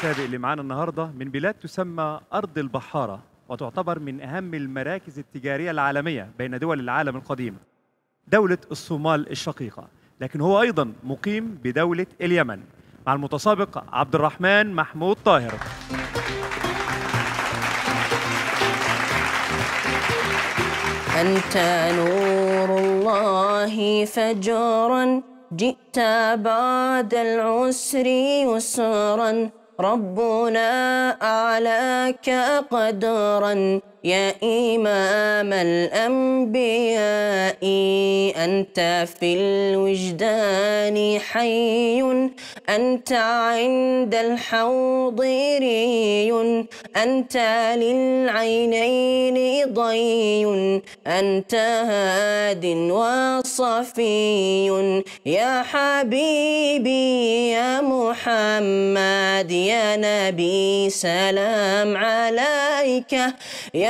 السابق اللي معانا النهارده من بلاد تسمى أرض البحارة وتعتبر من أهم المراكز التجارية العالمية بين دول العالم القديم. دولة الصومال الشقيقة لكن هو أيضا مقيم بدولة اليمن مع المتسابق عبد الرحمن محمود طاهر. أنت نور الله فجرا جئت بعد العسر يسرا. ربنا أعلاك قدرا. يا إمام الأنبياء أنت في الوجدان حي أنت عند الحوض ري أنت للعينين ضي أنت هاد وصفي يا حبيبي يا محمد يا نبي سلام عليك يا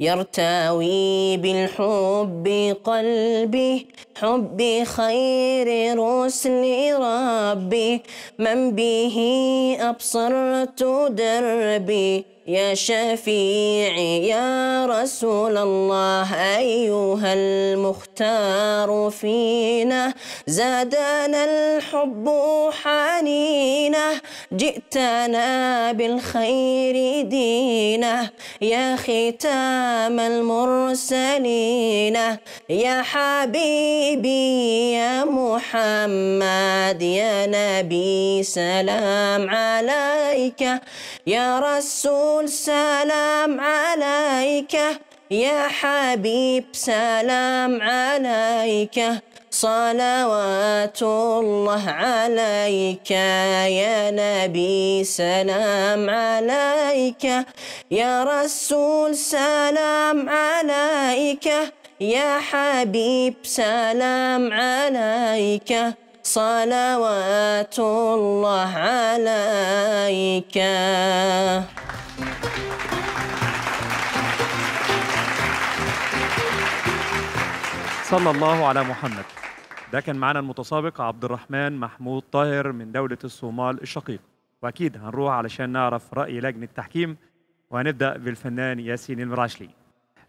يرتوي بالحب قلبي حب خير رسل ربي. من به أبصرت دربي يا شفيعي يا رسول الله أيها المختار فينا زادنا الحب حنينا جئتنا بالخير دينا يا ختام المرسلين يا حبيبي يا محمد يا نبي سلام عليك يا رسول سلام عليك يا حبيب سلام عليك. صلوات الله عليك يا نبي سلام عليك يا رسول سلام عليك يا حبيب سلام عليك. صلوات الله عليك. صلى الله على محمد. ده كان معانا المتسابق عبد الرحمن محمود طاهر من دولة الصومال الشقيق. وأكيد هنروح علشان نعرف رأي لجنة التحكيم. وهنبدأ بالفنان ياسين المراشلي.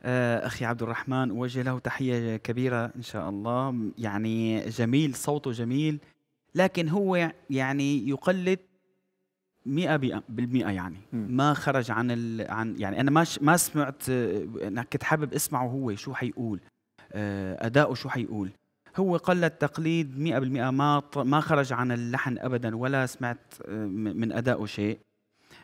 آه، أخي عبد الرحمن أوجه له تحية كبيرة إن شاء الله. يعني جميل صوته جميل. لكن هو يعني يقلد مئة بالمئة يعني. ما خرج عن ال... عن يعني أنا ما ش... ما سمعت أنا كنت حابب أسمعه هو شو حيقول. أداؤه شو حيقول؟ هو قلد تقليد مئة بالمئة ما ط... ما خرج عن اللحن أبدا ولا سمعت آه، من أدائه شيء.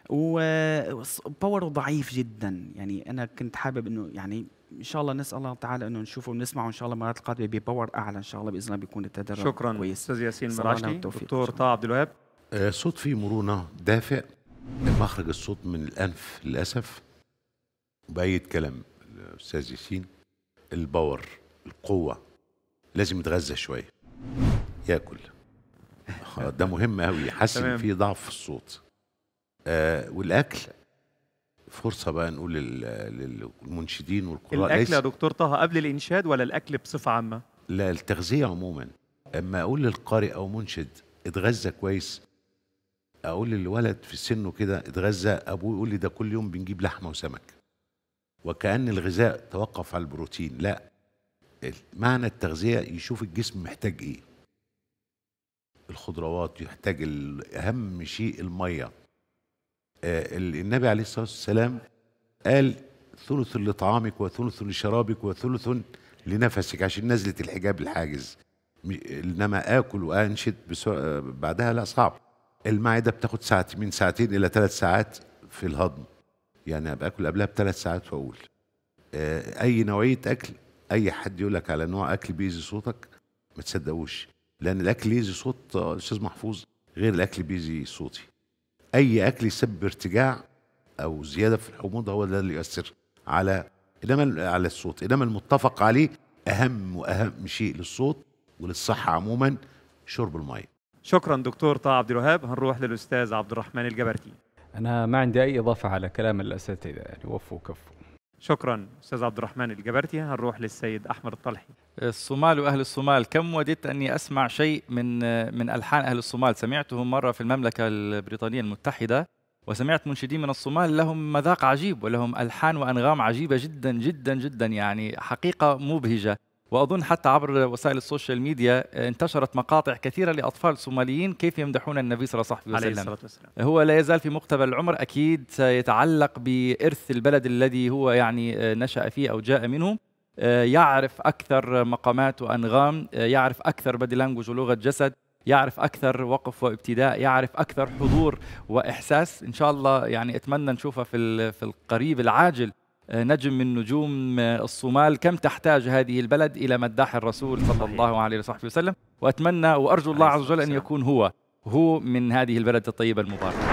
وباور ضعيف جدا. يعني أنا كنت حابب إنه يعني إن شاء الله نسأل الله تعالى إنه نشوفه ونسمعه إن شاء الله المرات القادمة بباور أعلى إن شاء الله بإذن الله بيكون التدرج شكرا كويس. أستاذ ياسين والتوفيق. دكتور. طه عبد الوهاب. آه، صوت فيه مرونة دافئ. مخرج الصوت من الأنف للأسف. بأيد كلام الأستاذ ياسين. الباور القوة. لازم يتغذى شوية. ياكل. آه، ده مهم قوي يحسن تمام. فيه ضعف في الصوت. آه والأكل؟ فرصة بقى نقول لل- للمنشدين والقراء. الأكل ليس يا دكتور طه قبل الإنشاد ولا الأكل بصفة عامة؟ لا التغذية عموما. أما أقول للقارئ أو منشد اتغذى كويس أقول للولد في سنه كده اتغذى أبوه يقول لي ده كل يوم بنجيب لحمة وسمك. وكأن الغذاء توقف على البروتين. لا معنى التغذية يشوف الجسم محتاج إيه. الخضروات يحتاج أهم شيء المية. آه، ال- النبي عليه الصلاة والسلام قال ثلث لطعامك وثلث لشرابك وثلث لنفسك عشان نزلة الحجاب الحاجز. إنما آكل وأنشد بسرعة بعدها لا صعب. المعدة بتاخد ساعة من ساعتين إلى ثلاث ساعات في الهضم. يعني أبقى آكل قبلها بثلاث ساعات وأقول. آه، أي نوعية أكل أي حد يقول لك على نوع أكل بيأذي صوتك ما تصدقوش. لأن الأكل يأذي صوت آه، الاستاذ محفوظ غير الأكل بيأذي صوتي. أي أكل يسبب ارتجاع أو زيادة في الحموضة هو ده اللي يؤثر على إنما على الصوت. إنما المتفق عليه أهم وأهم شيء للصوت وللصحة عموما شرب المية. شكرا دكتور طه عبد الوهاب. هنروح للأستاذ عبد الرحمن الجبرتي أنا ما عندي أي إضافة على كلام الأساتذة يعني وفوا وكفوا. شكرا أستاذ عبد الرحمن الجبرتي. هنروح للسيد أحمد الطلحي. الصومال وأهل الصومال كم وددت أني أسمع شيء من من ألحان أهل الصومال؟ سمعته مرة في المملكة البريطانية المتحدة وسمعت منشدين من الصومال لهم مذاق عجيب ولهم ألحان وأنغام عجيبة جدا جدا جدا يعني حقيقة مبهجة. وأظن حتى عبر وسائل ال social media انتشرت مقاطع كثيرة لأطفال صوماليين كيف يمدحون النبي صلى الله عليه عليه وسلم. الصلاة والسلام. هو لا يزال في مقتبل العمر أكيد سيتعلق بإرث البلد الذي هو يعني آه، نشأ فيه أو جاء منه. آه، يعرف أكثر مقامات وأنغام آه، يعرف أكثر body language ولغة جسد يعرف أكثر وقف وابتداء يعرف أكثر حضور وإحساس. إن شاء الله يعني أتمنى نشوفه في في القريب العاجل. آه، نجم من نجوم آه، الصومال. كم تحتاج هذه البلد إلى مداح الرسول صلى صحيح. الله عليه وصحبه وسلم؟ وأتمنى وأرجو الله عز وجل الصلاة يكون هو هو من هذه البلد الطيبة المباركة.